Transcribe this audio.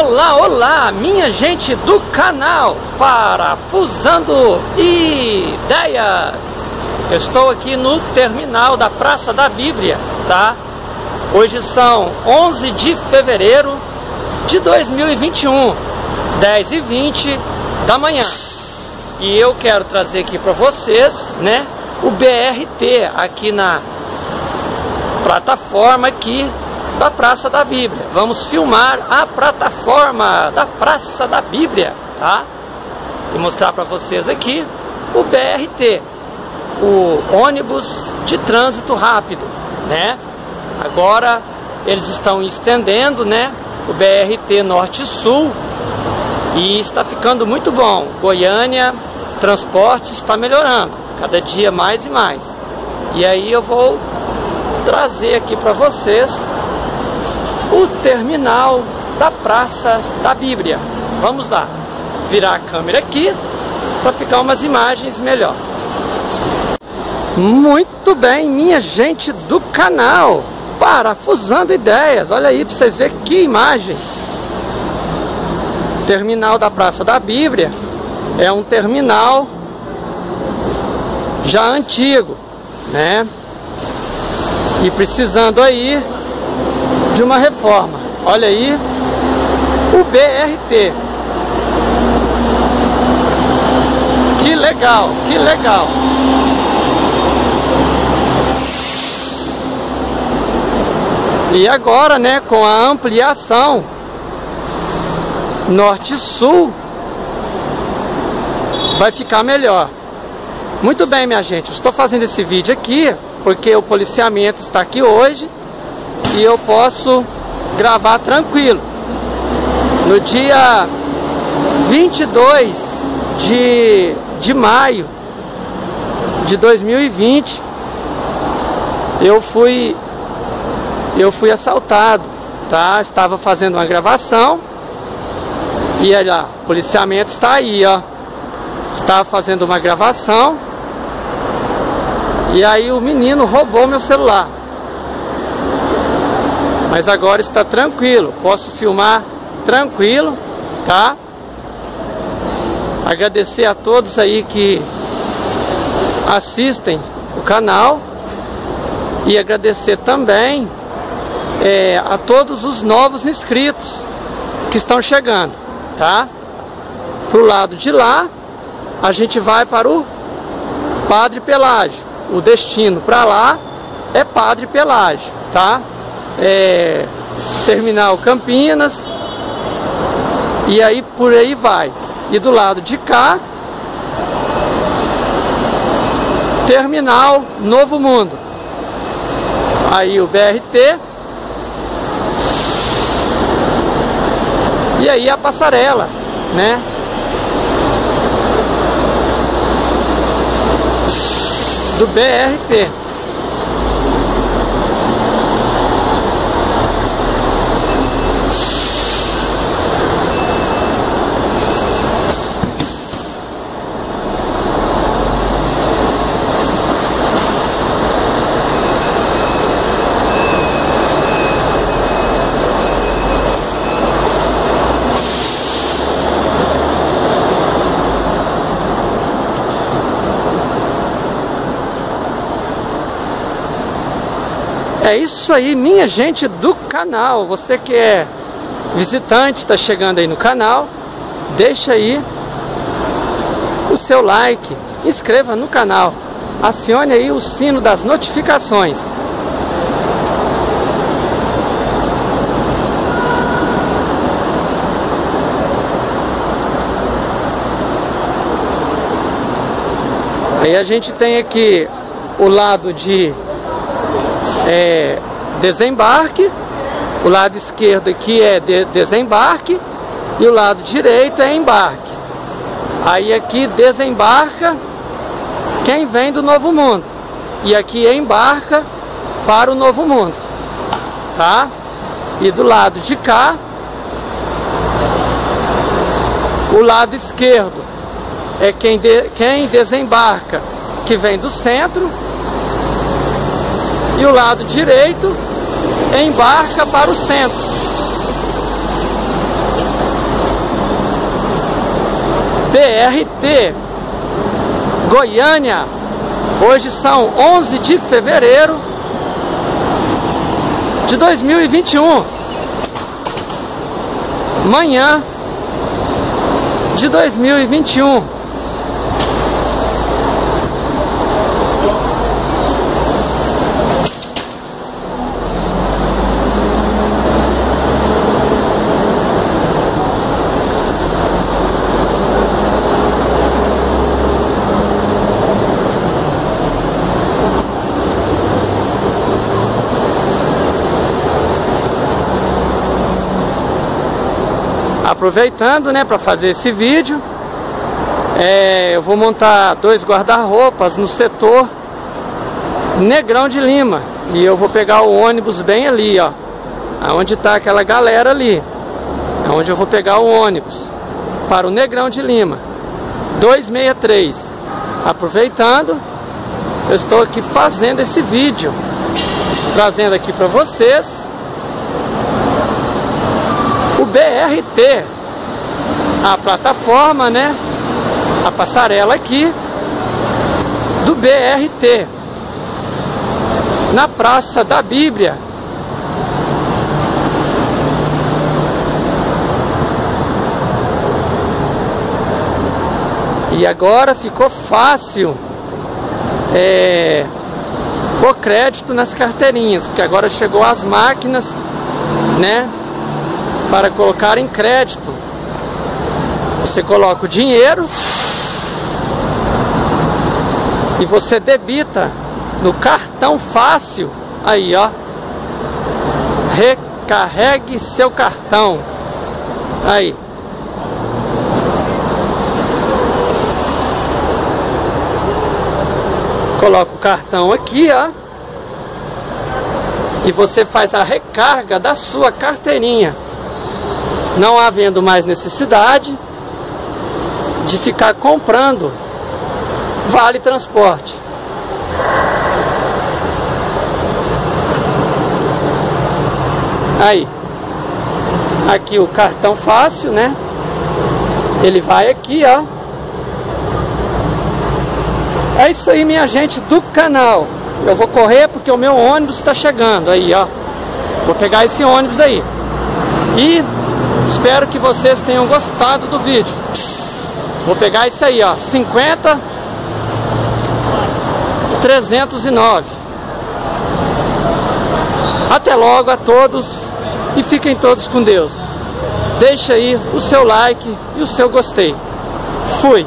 Olá, olá, minha gente do canal Parafusando Ideias. Estou aqui no terminal da Praça da Bíblia, tá? Hoje são 11 de fevereiro de 2021, 10 e 20 da manhã. E eu quero trazer aqui para vocês, né, o BRT aqui na plataforma aqui da Praça da Bíblia. Vamos filmar a plataforma da Praça da Bíblia, tá? E mostrar para vocês aqui o BRT, o ônibus de trânsito rápido, né? Agora eles estão estendendo, né? O BRT Norte-Sul e está ficando muito bom. Goiânia, transporte está melhorando, cada dia mais e mais. E aí eu vou trazer aqui para vocês o terminal da Praça da Bíblia. Vamos lá, virar a câmera aqui para ficar umas imagens melhor. Muito bem, minha gente do canal, parafusando ideias. Olha aí para vocês verem que imagem. Terminal da Praça da Bíblia é um terminal já antigo, né? E precisando aí de uma reforma. Olha aí o BRT. Que legal, que legal. E agora, né, com a ampliação norte-sul, vai ficar melhor. Muito bem, minha gente, estou fazendo esse vídeo aqui porque o policiamento está aqui hoje e eu posso gravar tranquilo. No dia 22 de, de maio de 2020, eu fui eu fui assaltado, tá? Estava fazendo uma gravação e olha, o policiamento está aí, ó. Estava fazendo uma gravação e aí o menino roubou meu celular. Mas agora está tranquilo, posso filmar tranquilo, tá? Agradecer a todos aí que assistem o canal e agradecer também é, a todos os novos inscritos que estão chegando, tá? Pro lado de lá, a gente vai para o Padre Pelágio. O destino para lá é Padre Pelágio, tá? É, Terminal Campinas e aí por aí vai. E do lado de cá, Terminal Novo Mundo. Aí o BRT. E aí a passarela, né? Do BRT. É isso aí, minha gente do canal. Você que é visitante, está chegando aí no canal, deixa aí o seu like, inscreva no canal, acione aí o sino das notificações. Aí a gente tem aqui o lado de é desembarque, o lado esquerdo aqui é de desembarque e o lado direito é embarque. Aí aqui desembarca quem vem do Novo Mundo e aqui embarca para o Novo Mundo, tá? E do lado de cá, o lado esquerdo é quem, de, quem desembarca que vem do centro e o lado direito embarca para o centro. BRT Goiânia. Hoje são 11 de fevereiro de 2021. Manhã de 2021. Aproveitando né, para fazer esse vídeo é, eu vou montar dois guarda-roupas no setor Negrão de Lima. E eu vou pegar o ônibus bem ali ó aonde está aquela galera ali aonde eu vou pegar o ônibus para o Negrão de Lima 263 aproveitando eu estou aqui fazendo esse vídeo trazendo aqui para vocês BRT, a plataforma, né? A passarela aqui do BRT na Praça da Bíblia. E agora ficou fácil é, pôr crédito nas carteirinhas, porque agora chegou as máquinas, né? Para colocar em crédito. Você coloca o dinheiro e você debita no cartão fácil. Aí, ó. Recarregue seu cartão. Aí. Coloca o cartão aqui, ó. E você faz a recarga da sua carteirinha não havendo mais necessidade de ficar comprando vale transporte. Aí, aqui o cartão fácil, né? Ele vai aqui, ó. É isso aí, minha gente do canal. Eu vou correr porque o meu ônibus está chegando aí, ó. Vou pegar esse ônibus aí. E Espero que vocês tenham gostado do vídeo. Vou pegar isso aí, ó, 50 309. Até logo a todos e fiquem todos com Deus. Deixa aí o seu like e o seu gostei. Fui!